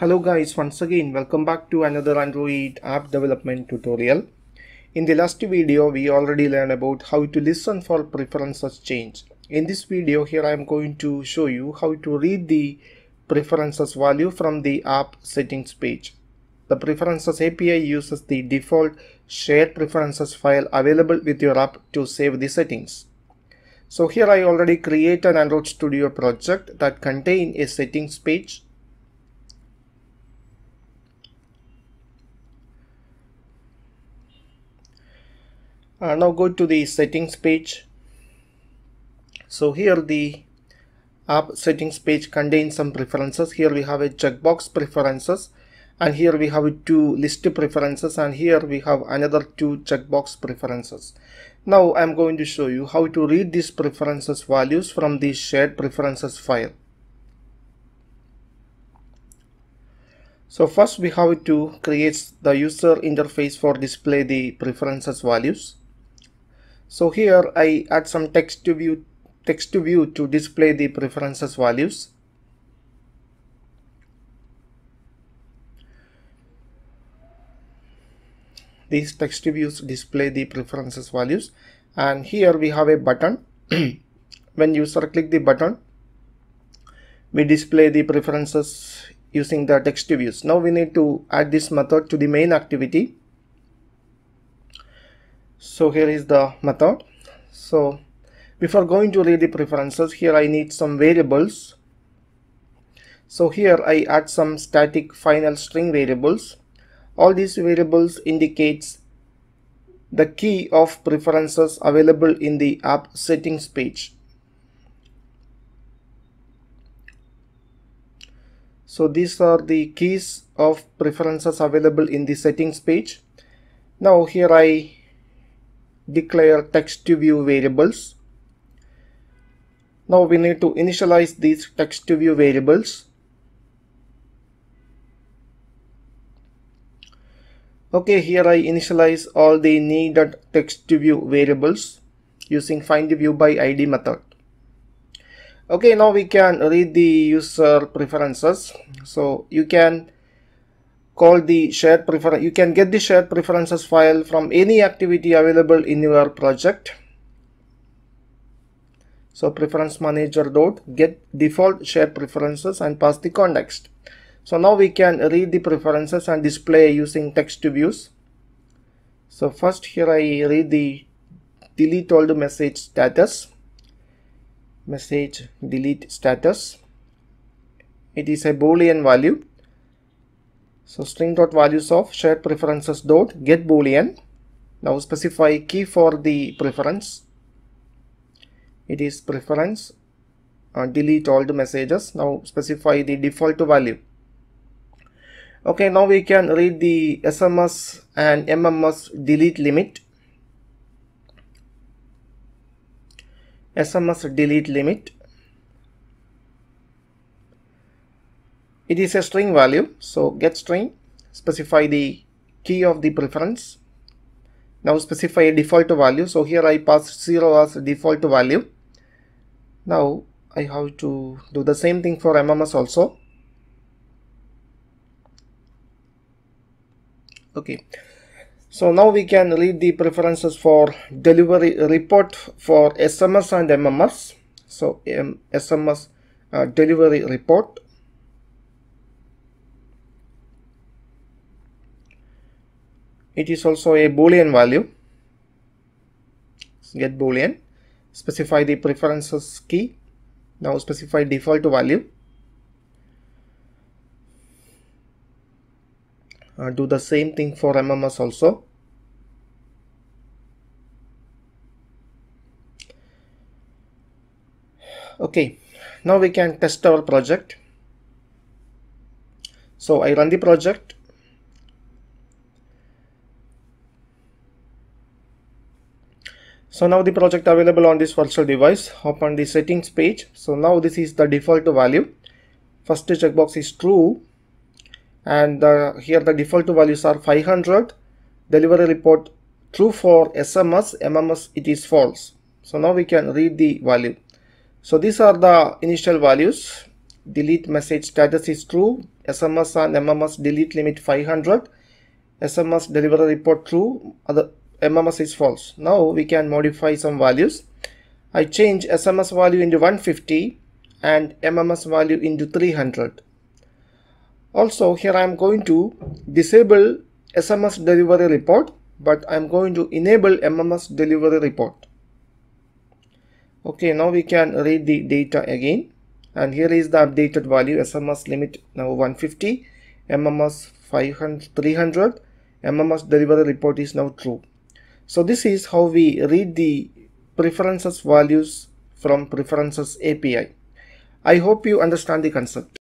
Hello guys, once again welcome back to another Android app development tutorial. In the last video we already learned about how to listen for preferences change. In this video here I am going to show you how to read the preferences value from the app settings page. The preferences API uses the default shared preferences file available with your app to save the settings. So here I already create an Android Studio project that contain a settings page. Uh, now go to the settings page. So here the app settings page contains some preferences. Here we have a checkbox preferences and here we have two list preferences and here we have another two checkbox preferences. Now I'm going to show you how to read these preferences values from the shared preferences file. So first we have to create the user interface for display the preferences values. So here I add some text to view text to view to display the preferences values. these text views display the preferences values. And here we have a button. When user click the button we display the preferences using the text views. Now we need to add this method to the main activity so here is the method so before going to read the preferences here I need some variables so here I add some static final string variables all these variables indicates the key of preferences available in the app settings page. So these are the keys of preferences available in the settings page. Now here I declare text to view variables. Now we need to initialize these text to view variables. Okay, here I initialize all the needed text to view variables using find view by ID method. Okay, now we can read the user preferences. So you can call the shared prefer you can get the shared preferences file from any activity available in your project. So preference manager dot get default shared preferences and pass the context. So now we can read the preferences and display using text views. So first here I read the delete all the message status. Message delete status. It is a boolean value. So string dot values of shared preferences dot get boolean. Now specify key for the preference. It is preference. Uh, delete all the messages. Now specify the default value okay now we can read the SMS and MMS delete limit SMS delete limit it is a string value so get string specify the key of the preference. Now specify a default value so here I pass 0 as default value. Now I have to do the same thing for MMS also. Okay. So now we can read the preferences for delivery report for SMS and MMS so um, SMS uh, delivery report it is also a boolean value. Get boolean. Specify the preferences key. Now specify default value. Uh, do the same thing for MMS also. Okay now we can test our project. So I run the project so now the project available on this virtual device open the settings page. So now this is the default value. First checkbox is true. And uh, here the default values are 500 delivery report true for SMS MMS it is false. So now we can read the value. So these are the initial values. Delete message status is true. SMS and MMS delete limit 500 SMS delivery report true. Other MMS is false. Now we can modify some values. I change SMS value into 150 and MMS value into 300 also here I am going to disable SMS delivery report but I am going to enable MMS delivery report. Okay now we can read the data again. And here is the updated value SMS limit now 150 MMS 500 300 MMS delivery report is now true so this is how we read the preferences values from preferences API I hope you understand the concept